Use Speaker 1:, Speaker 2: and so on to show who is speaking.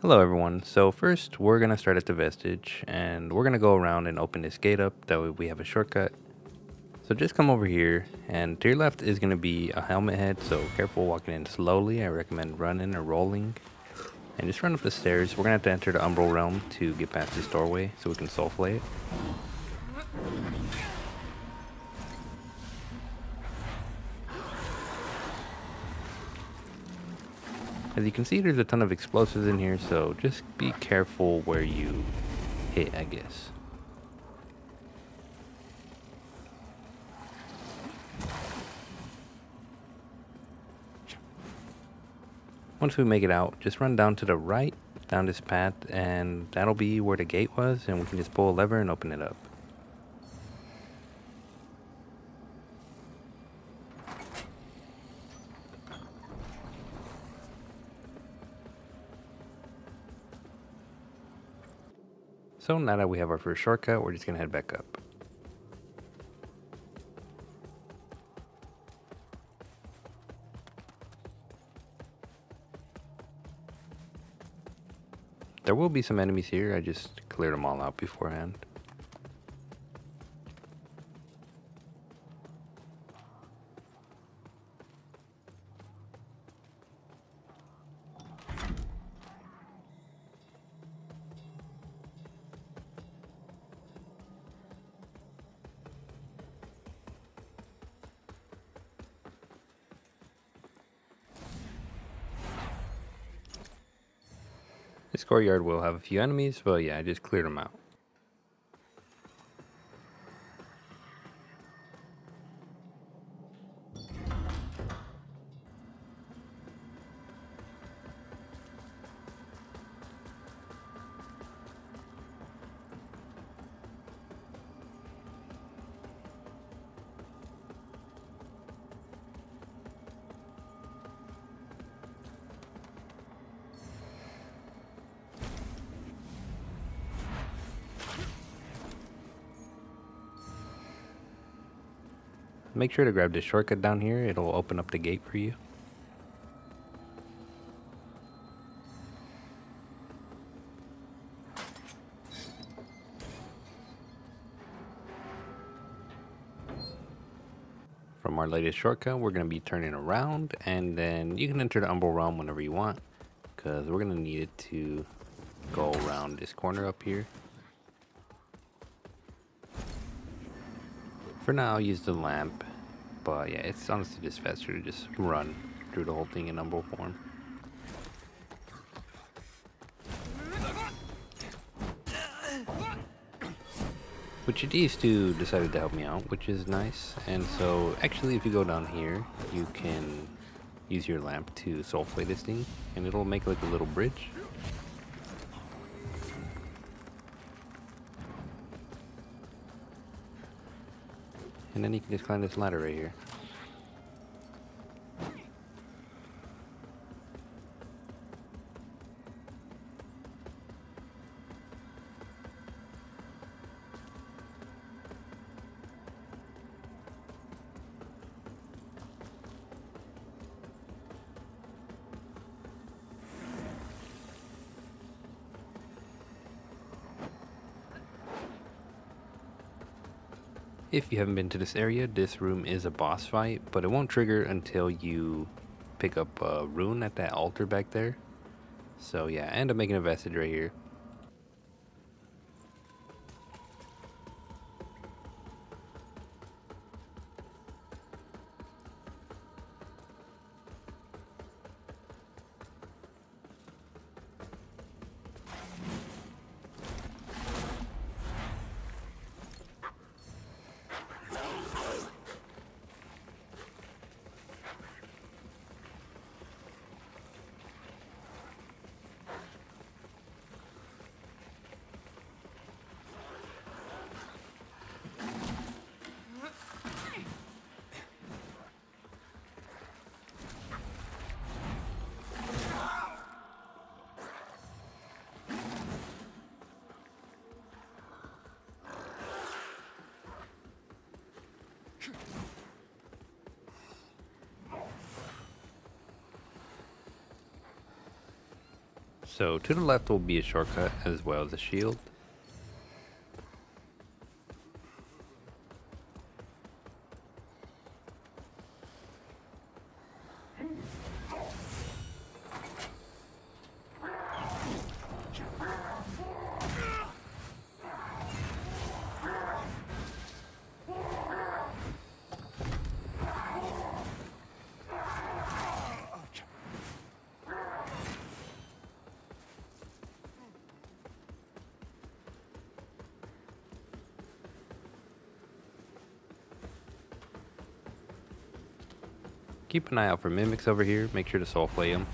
Speaker 1: Hello everyone. So first we're going to start at the vestige and we're going to go around and open this gate up. That way we have a shortcut. So just come over here and to your left is going to be a helmet head. So careful walking in slowly. I recommend running or rolling. And just run up the stairs. We're going to have to enter the Umbral Realm to get past this doorway so we can soulflay it. As you can see, there's a ton of explosives in here, so just be careful where you hit, I guess. Once we make it out, just run down to the right, down this path, and that'll be where the gate was, and we can just pull a lever and open it up. So now that we have our first shortcut, we're just gonna head back up. There will be some enemies here, I just cleared them all out beforehand. This courtyard will have a few enemies, but yeah, I just cleared them out. Make sure to grab this shortcut down here, it'll open up the gate for you. From our latest shortcut, we're going to be turning around, and then you can enter the Umbral Realm whenever you want, because we're going to need it to go around this corner up here. For now, use the lamp, but yeah, it's honestly just faster to just run through the whole thing in Umbral form. Which these two decided to help me out, which is nice. And so, actually, if you go down here, you can use your lamp to soulflay this thing, and it'll make like a little bridge. And then you can just climb this ladder right here. If you haven't been to this area, this room is a boss fight, but it won't trigger until you pick up a rune at that altar back there. So yeah, I end up making a vestige right here. So to the left will be a shortcut as well as a shield. Keep an eye out for mimics over here. Make sure to soul flay them.